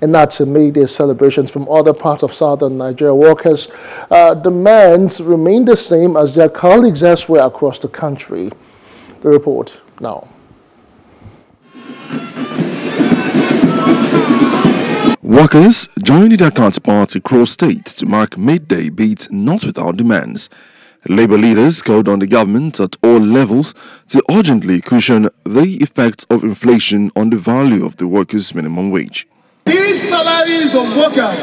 and their celebrations from other parts of southern Nigeria. Workers' uh, demands remain the same as their colleagues elsewhere across the country. The report now. Workers joined their counterparts across states to mark midday beats not without demands. Labour leaders called on the government at all levels to urgently cushion the effects of inflation on the value of the workers' minimum wage. If salaries of workers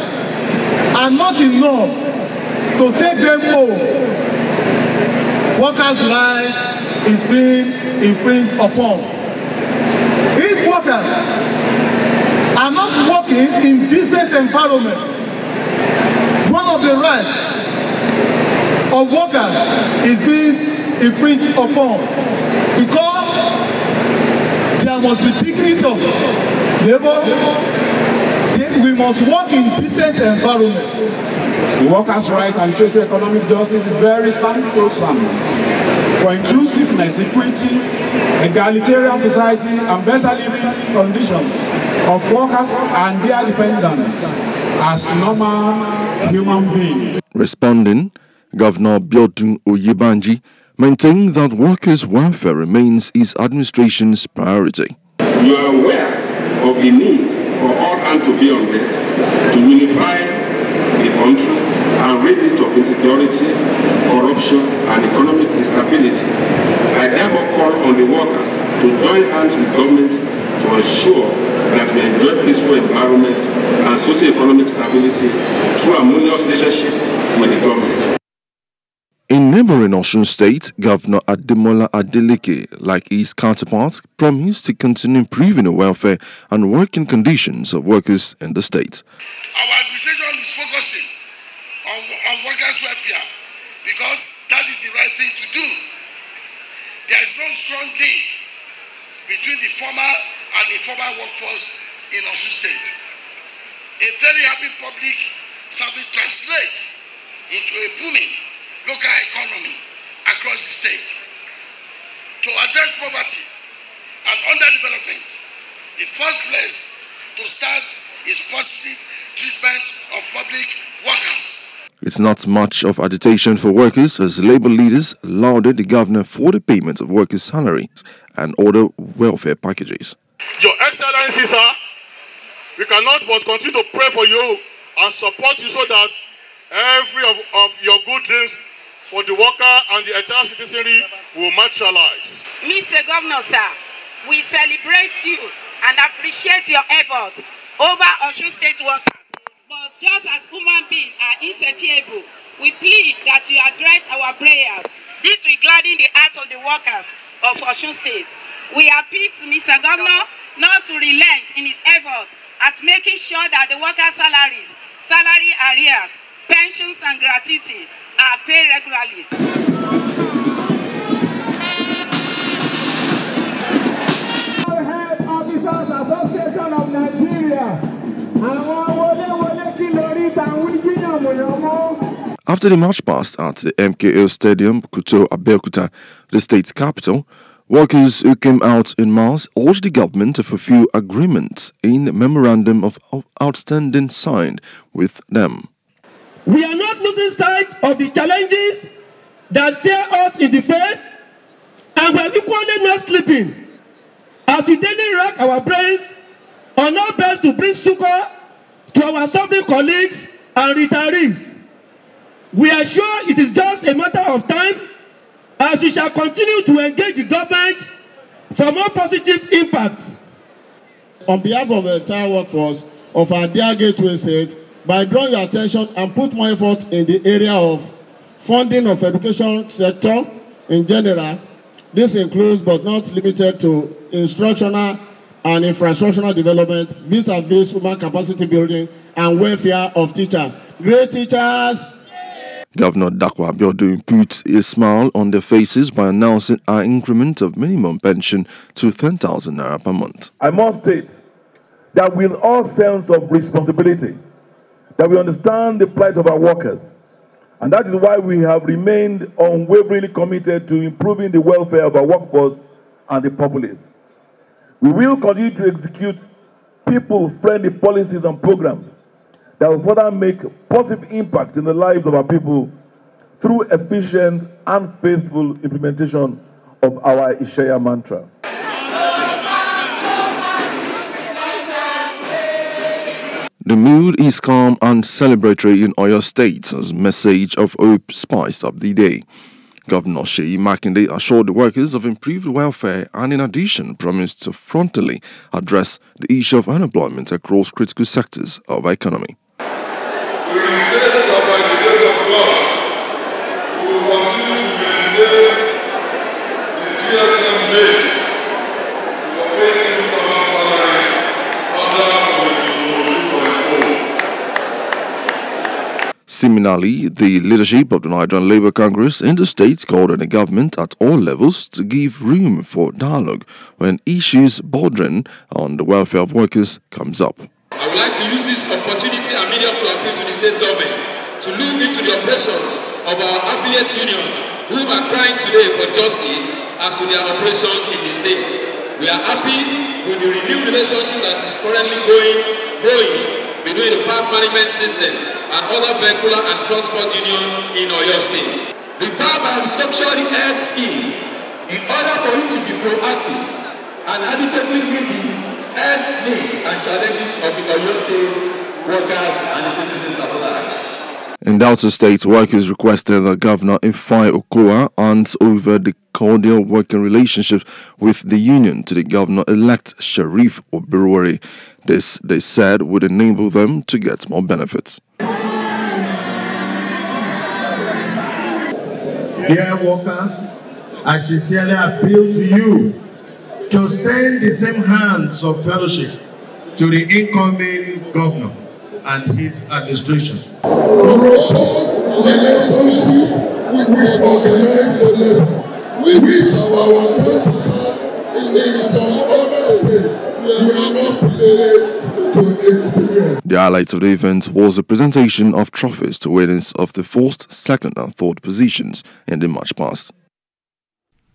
are not enough to take them home, workers' rights is being infringed upon. If workers are not working in decent environment. One of the rights of workers is being infringed upon because there must be dignity of labor. We must work in decent environment. The workers' rights and socio-economic justice is very sacrosanct for inclusiveness, equity, egalitarian society, and better living conditions of workers and their dependents as normal human beings. Responding, Governor Biodun Oyebanji maintained that workers' welfare remains his administration's priority. You are aware of the need for all hands to be on deck to unify the country and rid it of insecurity, corruption, and economic instability. I therefore call on the workers to join hands with government to ensure that we enjoy peaceful environment and socio-economic stability through harmonious relationship with the government. In neighboring Osun State, Governor Ademola Adeleke, like his counterparts, promised to continue improving the welfare and working conditions of workers in the state. Our administration is focusing on, on workers' welfare because that is the right thing to do. There is no strong link between the former and informal workforce in Osun State. A very happy public service translates into a booming local economy across the state. To address poverty and underdevelopment, the first place to start is positive treatment of public workers. It's not much of agitation for workers as labor leaders lauded the governor for the payment of workers' salaries and other welfare packages. Your Excellency, sir, we cannot but continue to pray for you and support you so that every of, of your good dreams for the worker and the entire citizenry will materialize. Mr. Governor, sir, we celebrate you and appreciate your effort over Osun State workers. But just as human beings are insatiable, we plead that you address our prayers. This will gladden the heart of the workers of Osun State. We appeal to Mr. Governor not to relent in his effort at making sure that the workers' salaries, salary arrears, pensions, and gratuity are paid regularly. Association of Nigeria. After the march past at the MKO Stadium, Kuto Abeokuta, the state capital, Workers who came out in mass urged the government to fulfill agreements in memorandum of understanding signed with them. We are not losing sight of the challenges that stare us in the face, and we are equally not sleeping as we daily rack our brains on our best to bring succor to our suffering colleagues and retirees. We are sure it is just a matter of time as we shall continue to engage the government for more positive impacts. On behalf of the entire workforce of our dear Gateway State, by drawing your attention and put more effort in the area of funding of education sector in general, this includes but not limited to instructional and infrastructural development, vis-a-vis human capacity building and welfare of teachers. Great teachers! Governor Dapo Abiodun put a smile on their faces by announcing an increment of minimum pension to 10,000 naira per month. I must state that with all sense of responsibility, that we understand the plight of our workers, and that is why we have remained unwaveringly committed to improving the welfare of our workforce and the populace. We will continue to execute people-friendly policies and programs that will further make positive impact in the lives of our people through efficient and faithful implementation of our ISEYA mantra. The mood is calm and celebratory in Oyo State as message of hope spiced up the day. Governor Seyi Makinde assured the workers of improved welfare and in addition promised to frontally address the issue of unemployment across critical sectors of economy. Similarly, the leadership of the Nigerian Labour Congress in the states called on the government at all levels to give room for dialogue when issues bordering on the welfare of workers comes up. I would like to use this opportunity and medium to appeal to the state government to look into the oppressions of our affiliate union who are crying today for justice as to their operations in the state. We are happy with the renewed relationship that is currently going, going between the park management system and other vehicular and transport union in Oyo State. Revive and restructure the health scheme in order for it to be proactive and adequately meet the health needs and challenges of the Oyo State workers and the citizens at large. In Delta State, workers requested that Governor Ifeanyi Okowa hands over the cordial working relationship with the union to the governor-elect Sheriff Oborevwori. This, they said, would enable them to get more benefits. Dear workers, I sincerely appeal to you to send the same hands of fellowship to the incoming governor and his administration. The highlight of the event was the presentation of trophies to winners of the first, second, and third positions in the March past.